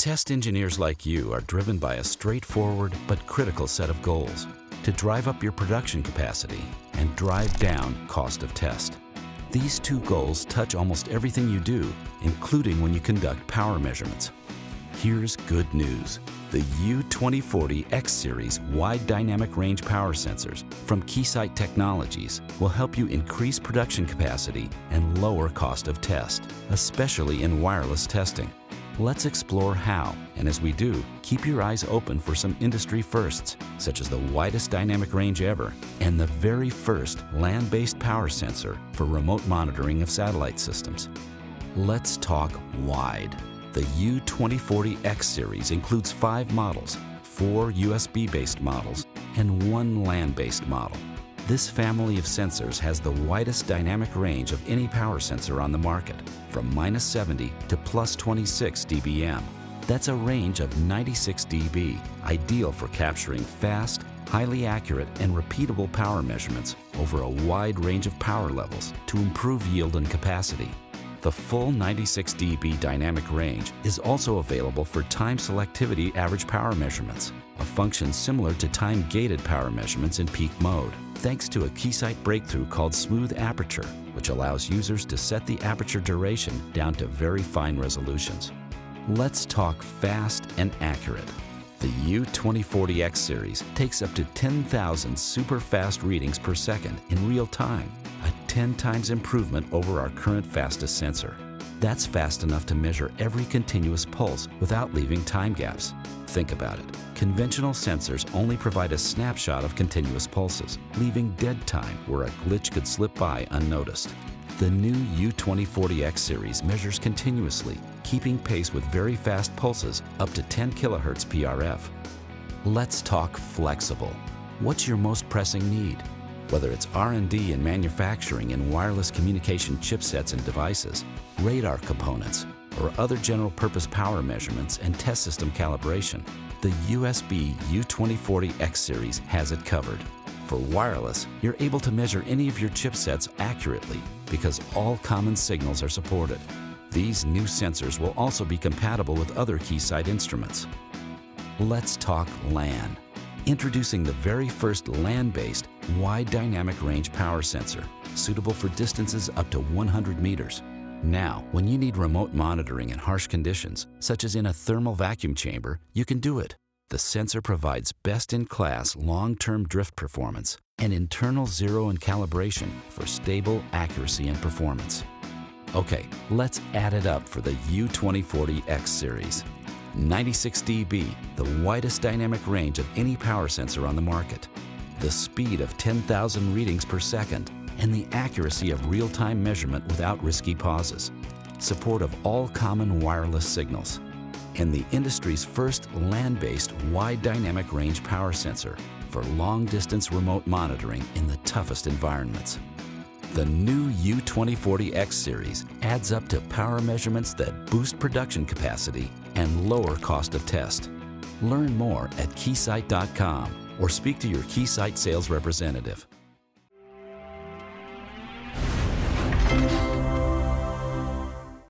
Test engineers like you are driven by a straightforward but critical set of goals to drive up your production capacity and drive down cost of test. These two goals touch almost everything you do, including when you conduct power measurements. Here's good news. The U2040 X Series wide dynamic range power sensors from Keysight Technologies will help you increase production capacity and lower cost of test, especially in wireless testing. Let's explore how, and as we do, keep your eyes open for some industry firsts, such as the widest dynamic range ever and the very first LAN-based power sensor for remote monitoring of satellite systems. Let's talk wide. The U2040X series includes five models, four USB-based models, and one LAN-based model. This family of sensors has the widest dynamic range of any power sensor on the market, from minus 70 to plus 26 dBm. That's a range of 96 dB, ideal for capturing fast, highly accurate, and repeatable power measurements over a wide range of power levels to improve yield and capacity. The full 96 dB dynamic range is also available for time selectivity average power measurements, a function similar to time-gated power measurements in peak mode thanks to a Keysight breakthrough called Smooth Aperture, which allows users to set the aperture duration down to very fine resolutions. Let's talk fast and accurate. The U2040X series takes up to 10,000 super fast readings per second in real time, a 10 times improvement over our current fastest sensor. That's fast enough to measure every continuous pulse without leaving time gaps. Think about it. Conventional sensors only provide a snapshot of continuous pulses, leaving dead time where a glitch could slip by unnoticed. The new U2040X series measures continuously, keeping pace with very fast pulses up to 10 kHz PRF. Let's talk flexible. What's your most pressing need? Whether it's R&D and manufacturing in wireless communication chipsets and devices, radar components, or other general purpose power measurements and test system calibration, the USB U2040X series has it covered. For wireless, you're able to measure any of your chipsets accurately because all common signals are supported. These new sensors will also be compatible with other Keysight instruments. Let's talk LAN. Introducing the very first LAN-based wide dynamic range power sensor, suitable for distances up to 100 meters. Now, when you need remote monitoring in harsh conditions, such as in a thermal vacuum chamber, you can do it. The sensor provides best-in-class long-term drift performance and internal zero and calibration for stable accuracy and performance. Okay, let's add it up for the U2040X series. 96 dB, the widest dynamic range of any power sensor on the market. The speed of 10,000 readings per second, and the accuracy of real-time measurement without risky pauses. Support of all common wireless signals. And the industry's first LAN-based wide dynamic range power sensor for long-distance remote monitoring in the toughest environments. The new U2040X series adds up to power measurements that boost production capacity and lower cost of test. Learn more at Keysight.com or speak to your Keysight sales representative.